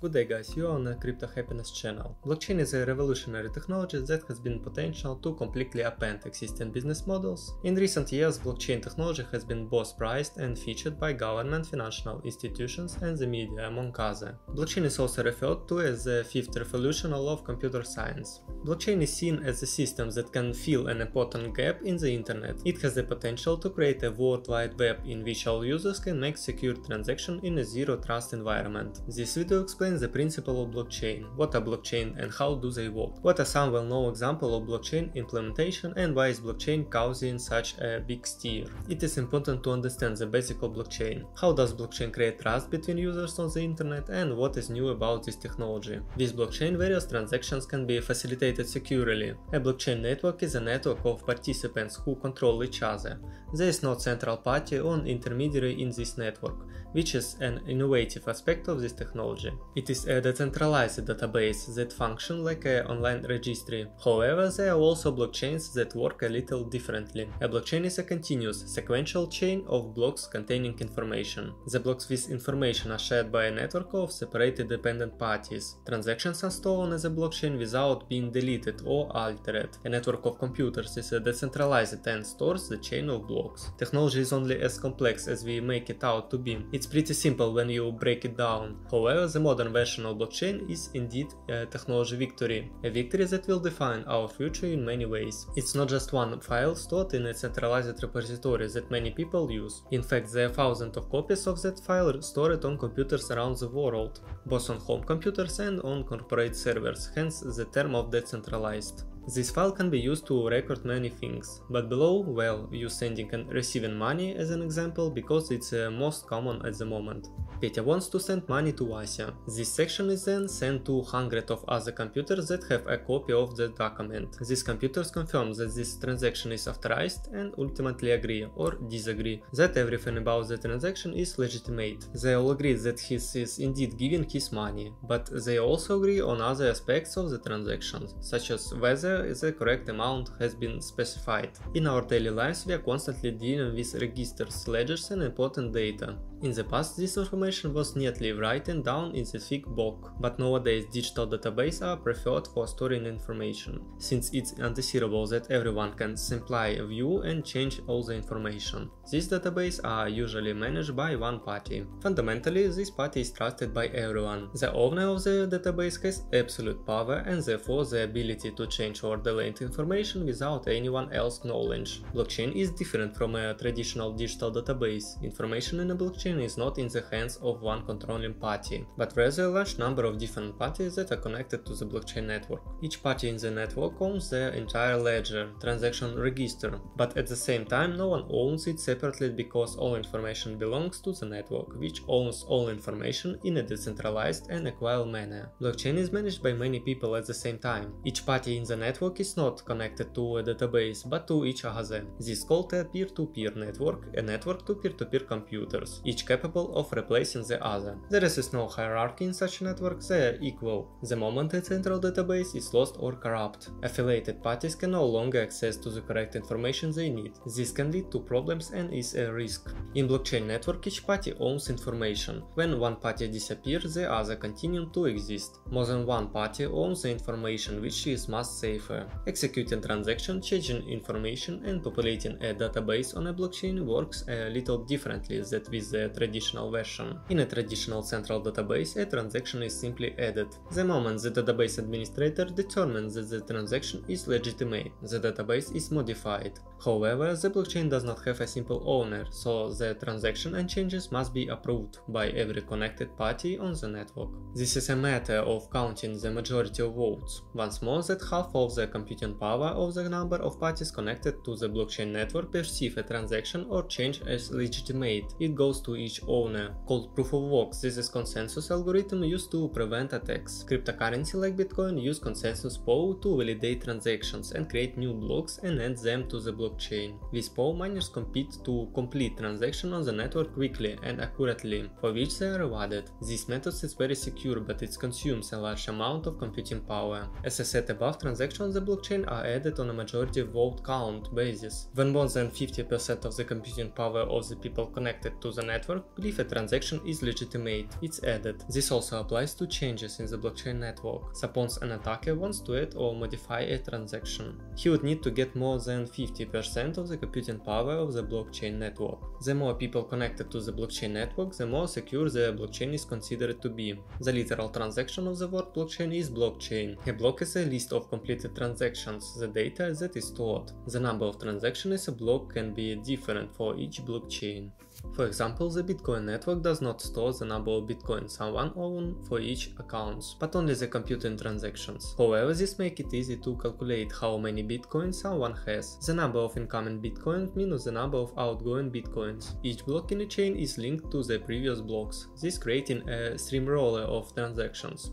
Good day guys, you are on the Crypto Happiness channel. Blockchain is a revolutionary technology that has been potential to completely upend existing business models. In recent years, blockchain technology has been both prized and featured by government, financial institutions and the media among others. Blockchain is also referred to as the fifth revolution of computer science. Blockchain is seen as a system that can fill an important gap in the internet. It has the potential to create a worldwide web in which all users can make secure transactions in a zero trust environment. This video explains explains the principle of blockchain, what are blockchain and how do they work, what are some well-known examples of blockchain implementation and why is blockchain causing such a big stir. It is important to understand the basic of blockchain, how does blockchain create trust between users on the internet and what is new about this technology. With blockchain various transactions can be facilitated securely. A blockchain network is a network of participants who control each other. There is no central party or intermediary in this network, which is an innovative aspect of this technology. It is a decentralized database that functions like an online registry. However, there are also blockchains that work a little differently. A blockchain is a continuous, sequential chain of blocks containing information. The blocks with information are shared by a network of separated dependent parties. Transactions are stored on the blockchain without being deleted or altered. A network of computers is decentralized and stores the chain of blocks. Technology is only as complex as we make it out to be. It's pretty simple when you break it down. However, the modern version of blockchain is indeed a technology victory, a victory that will define our future in many ways. It's not just one file stored in a centralized repository that many people use. In fact, there are thousands of copies of that file stored on computers around the world, both on home computers and on corporate servers, hence the term of decentralized. This file can be used to record many things, but below, well, use sending and receiving money as an example because it's uh, most common at the moment. Petya wants to send money to Vasya. This section is then sent to hundreds of other computers that have a copy of the document. These computers confirm that this transaction is authorized and ultimately agree or disagree that everything about the transaction is legitimate. They all agree that he is indeed giving his money, but they also agree on other aspects of the transaction, such as whether the correct amount has been specified. In our daily lives we are constantly dealing with registers, ledgers and important data. In the past this information was neatly written down in the thick book, but nowadays digital databases are preferred for storing information, since it's undesirable that everyone can simply view and change all the information. These databases are usually managed by one party. Fundamentally, this party is trusted by everyone. The owner of the database has absolute power and therefore the ability to change or delete information without anyone else's knowledge. Blockchain is different from a traditional digital database. Information in a blockchain is not in the hands of one controlling party, but rather a large number of different parties that are connected to the blockchain network. Each party in the network owns their entire ledger, transaction register, but at the same time no one owns it separately because all information belongs to the network, which owns all information in a decentralized and equal manner. Blockchain is managed by many people at the same time. Each party in the network is not connected to a database, but to each other. This is called a peer-to-peer -peer network, a network to peer-to-peer -peer computers. Each each capable of replacing the other. There is no hierarchy in such a network, they are equal. The moment a central database is lost or corrupt, affiliated parties can no longer access to the correct information they need. This can lead to problems and is a risk. In blockchain network each party owns information. When one party disappears, the other continue to exist. More than one party owns the information which is much safer. Executing transaction, changing information and populating a database on a blockchain works a little differently than with the traditional version. In a traditional central database, a transaction is simply added. The moment the database administrator determines that the transaction is legitimate, the database is modified. However, the blockchain does not have a simple owner, so the transaction and changes must be approved by every connected party on the network. This is a matter of counting the majority of votes. Once more, that half of the computing power of the number of parties connected to the blockchain network perceive a transaction or change as legitimate. It goes to each owner, called proof of work. This is consensus algorithm used to prevent attacks. Cryptocurrency like Bitcoin use consensus POW to validate transactions and create new blocks and add them to the blockchain. With POW, miners compete to complete transactions on the network quickly and accurately, for which they are rewarded. This method is very secure, but it consumes a large amount of computing power. As I said above, transactions on the blockchain are added on a majority vote count basis. When more than 50% of the computing power of the people connected to the network network, if a transaction is legitimate, it's added. This also applies to changes in the blockchain network. Suppose an attacker wants to add or modify a transaction. He would need to get more than 50% of the computing power of the blockchain network. The more people connected to the blockchain network, the more secure the blockchain is considered to be. The literal transaction of the word blockchain is blockchain. A block is a list of completed transactions, the data that is stored. The number of transactions a block can be different for each blockchain. For example, the Bitcoin network does not store the number of Bitcoin someone owns for each account, but only the computing transactions. However, this makes it easy to calculate how many Bitcoins someone has. The number of incoming Bitcoins minus the number of outgoing Bitcoins. Each block in a chain is linked to the previous blocks, this creating a steamroller of transactions.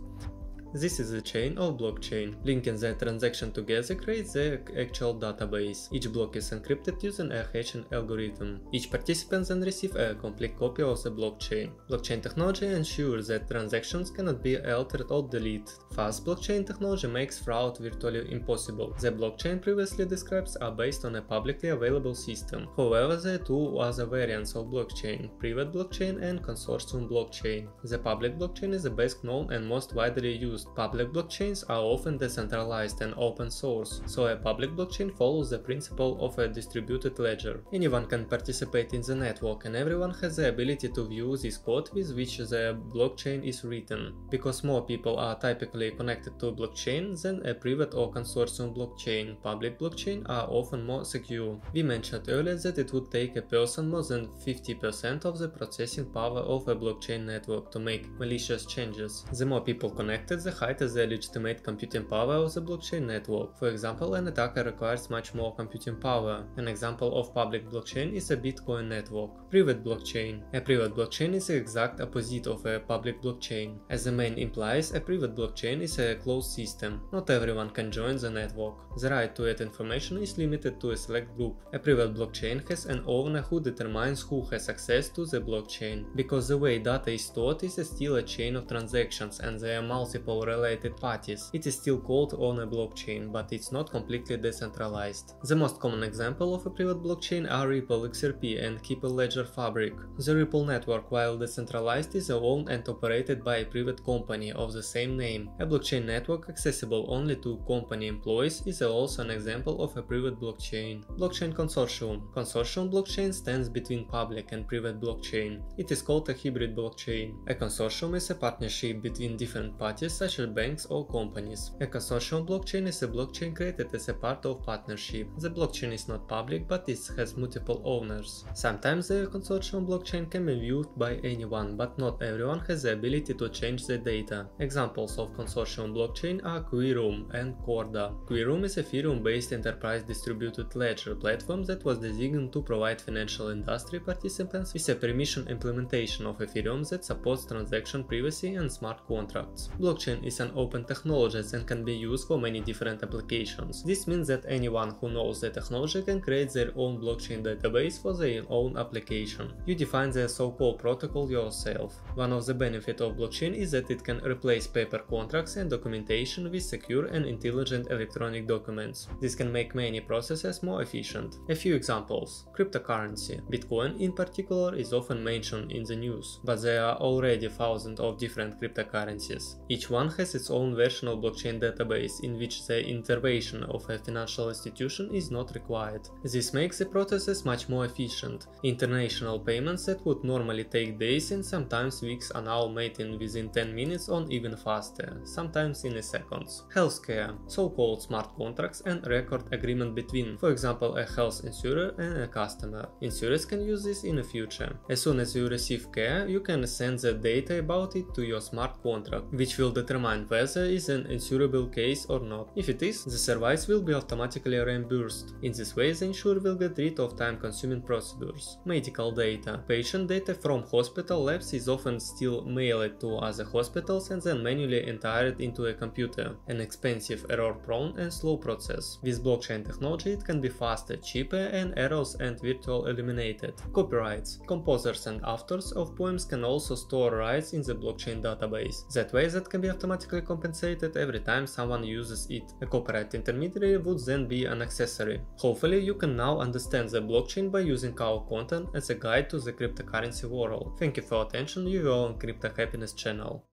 This is a chain or blockchain. Linking the transaction together creates the actual database. Each block is encrypted using a hashing algorithm. Each participant then receives a complete copy of the blockchain. Blockchain technology ensures that transactions cannot be altered or deleted. Fast blockchain technology makes fraud virtually impossible. The blockchain previously described are based on a publicly available system. However, there are two other variants of blockchain, private blockchain and consortium blockchain. The public blockchain is the best known and most widely used Public blockchains are often decentralized and open source, so a public blockchain follows the principle of a distributed ledger. Anyone can participate in the network and everyone has the ability to view this code with which the blockchain is written. Because more people are typically connected to a blockchain than a private or consortium blockchain, public blockchain are often more secure. We mentioned earlier that it would take a person more than 50% of the processing power of a blockchain network to make malicious changes. The more people connected, the height is the legitimate computing power of the blockchain network. For example, an attacker requires much more computing power. An example of public blockchain is a Bitcoin network. Private blockchain. A private blockchain is the exact opposite of a public blockchain. As the name implies, a private blockchain is a closed system. Not everyone can join the network. The right to add information is limited to a select group. A private blockchain has an owner who determines who has access to the blockchain. Because the way data is stored is still a chain of transactions and there are multiple related parties. It is still called on a blockchain, but it's not completely decentralized. The most common example of a private blockchain are Ripple XRP and Hyperledger Fabric. The Ripple network, while decentralized, is owned and operated by a private company of the same name. A blockchain network accessible only to company employees is also an example of a private blockchain. Blockchain consortium. Consortium blockchain stands between public and private blockchain. It is called a hybrid blockchain. A consortium is a partnership between different parties such as banks or companies. A consortium blockchain is a blockchain created as a part of partnership. The blockchain is not public but it has multiple owners. Sometimes the consortium blockchain can be viewed by anyone but not everyone has the ability to change the data. Examples of consortium blockchain are Quorum and Corda. Quorum is a Ethereum-based enterprise distributed ledger platform that was designed to provide financial industry participants with a permission implementation of Ethereum that supports transaction privacy and smart contracts. Blockchain is an open technology and can be used for many different applications. This means that anyone who knows the technology can create their own blockchain database for their own application. You define the so-called protocol yourself. One of the benefits of blockchain is that it can replace paper contracts and documentation with secure and intelligent electronic documents. This can make many processes more efficient. A few examples. Cryptocurrency. Bitcoin in particular is often mentioned in the news, but there are already thousands of different cryptocurrencies. Each one has its own version of blockchain database in which the intervention of a financial institution is not required. This makes the processes much more efficient. International payments that would normally take days and sometimes weeks are now made in within 10 minutes or even faster, sometimes in seconds. Healthcare, so-called smart contracts and record agreement between, for example, a health insurer and a customer. Insurers can use this in the future. As soon as you receive care, you can send the data about it to your smart contract, which will determine whether it's an insurable case or not. If it is, the service will be automatically reimbursed. In this way, the insurer will get rid of time-consuming procedures. Medical data. Patient data from hospital labs is often still mailed to other hospitals and then manually entered into a computer, an expensive, error-prone and slow process. With blockchain technology, it can be faster, cheaper, and errors and virtual eliminated. Copyrights. Composers and authors of poems can also store rights in the blockchain database. That way, that can be automatically compensated every time someone uses it. A copyright intermediary would then be an accessory. Hopefully you can now understand the blockchain by using our content as a guide to the cryptocurrency world. Thank you for attention, you were on Crypto Happiness channel.